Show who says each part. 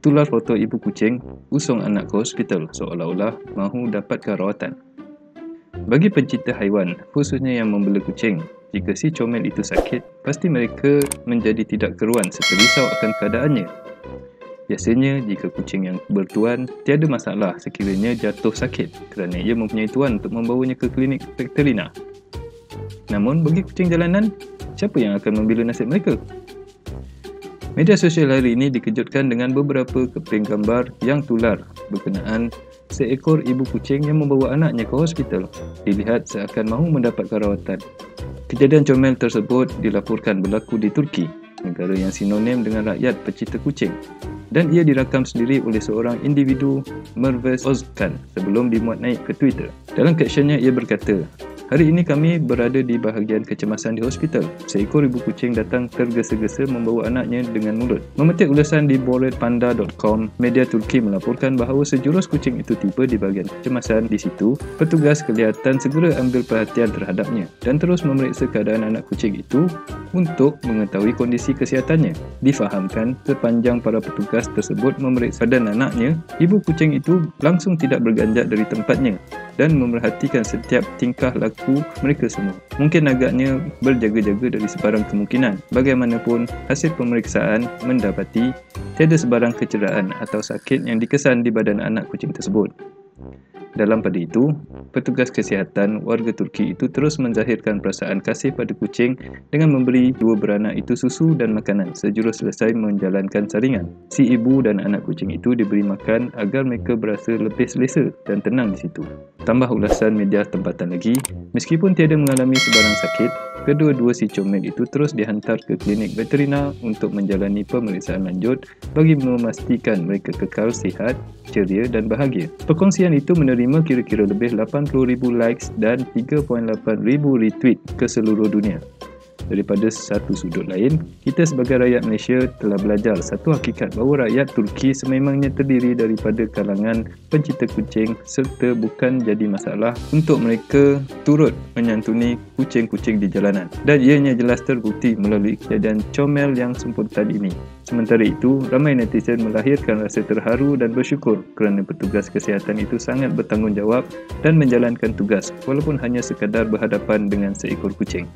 Speaker 1: Tular foto ibu kucing usung anak ke hospital seolah-olah mahu dapatkan rawatan. Bagi pencinta haiwan, khususnya yang membela kucing, jika si comel itu sakit, pasti mereka menjadi tidak keruan serta risau akan keadaannya. Biasanya, jika kucing yang bertuan, tiada masalah sekiranya jatuh sakit kerana ia mempunyai tuan untuk membawanya ke klinik veterina. Namun, bagi kucing jalanan, siapa yang akan membela nasib mereka? Media sosial hari ini dikejutkan dengan beberapa keping gambar yang tular berkenaan seekor ibu kucing yang membawa anaknya ke hospital dilihat seakan mahu mendapatkan rawatan. Kejadian comel tersebut dilaporkan berlaku di Turki, negara yang sinonim dengan rakyat pecinta kucing dan ia dirakam sendiri oleh seorang individu Merves Ozkan sebelum dimuat naik ke Twitter. Dalam captionnya ia berkata, Hari ini kami berada di bahagian kecemasan di hospital. Seekor ibu kucing datang tergesa-gesa membawa anaknya dengan mulut. Memetik ulasan di boredpanda.com, media Turki melaporkan bahawa sejurus kucing itu tiba di bahagian kecemasan di situ. Petugas kelihatan segera ambil perhatian terhadapnya dan terus memeriksa keadaan anak kucing itu untuk mengetahui kondisi kesihatannya. Difahamkan sepanjang para petugas tersebut memeriksa dan anaknya, ibu kucing itu langsung tidak berganjak dari tempatnya dan memerhatikan setiap tingkah laku mereka semua. Mungkin agaknya berjaga-jaga dari sebarang kemungkinan. Bagaimanapun, hasil pemeriksaan mendapati tiada sebarang kecederaan atau sakit yang dikesan di badan anak kucing tersebut. Dalam pada itu, petugas kesihatan warga Turki itu terus menzahirkan perasaan kasih pada kucing dengan memberi dua beranak itu susu dan makanan sejurus selesai menjalankan saringan. Si ibu dan anak kucing itu diberi makan agar mereka berasa lebih selesa dan tenang di situ. Tambah ulasan media tempatan lagi, meskipun tiada mengalami sebarang sakit, kedua-dua si comel itu terus dihantar ke klinik veterina untuk menjalani pemeriksaan lanjut bagi memastikan mereka kekal sihat, ceria dan bahagia. Perkongsian itu menerima kira-kira lebih 80,000 likes dan 3.8,000 retweet ke seluruh dunia. Daripada satu sudut lain, kita sebagai rakyat Malaysia telah belajar satu hakikat bahawa rakyat Turki sememangnya terdiri daripada kalangan pencinta kucing serta bukan jadi masalah untuk mereka turut menyantuni kucing-kucing di jalanan. Dan ianya jelas terbukti melalui kejadian comel yang sempurna ini. Sementara itu, ramai netizen melahirkan rasa terharu dan bersyukur kerana petugas kesihatan itu sangat bertanggungjawab dan menjalankan tugas walaupun hanya sekadar berhadapan dengan seekor kucing.